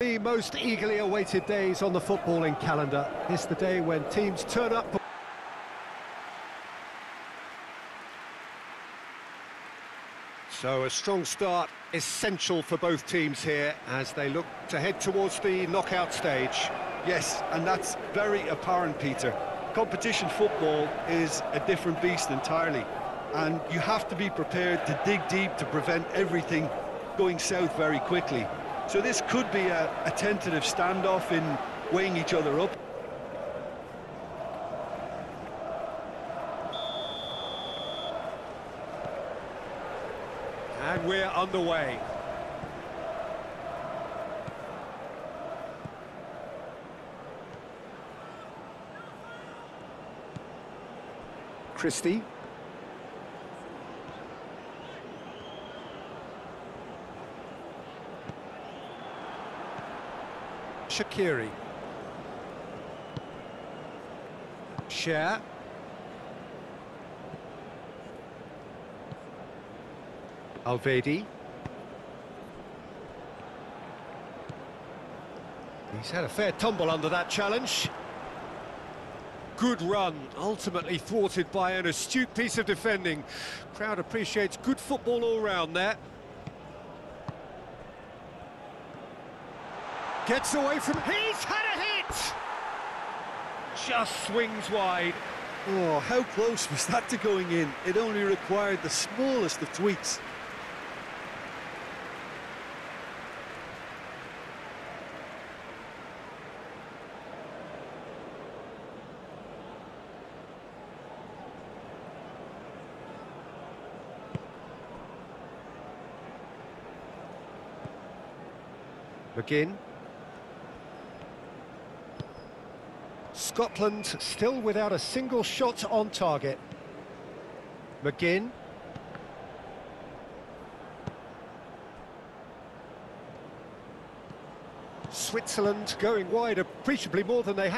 The most eagerly awaited days on the footballing calendar. It's the day when teams turn up. So a strong start essential for both teams here as they look to head towards the knockout stage. Yes, and that's very apparent, Peter. Competition football is a different beast entirely, and you have to be prepared to dig deep to prevent everything going south very quickly. So this could be a, a tentative standoff in weighing each other up. And we're underway. Christie. Shaqiri. Schär. Elvedi. He's had a fair tumble under that challenge. Good run, ultimately thwarted by an astute piece of defending. Crowd appreciates good football all round there. Gets away from... He's had a hit! Just swings wide. Oh, how close was that to going in? It only required the smallest of tweaks. McGinn. Scotland still without a single shot on target. McGinn. Switzerland going wide appreciably more than they had.